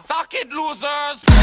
Suck it, losers!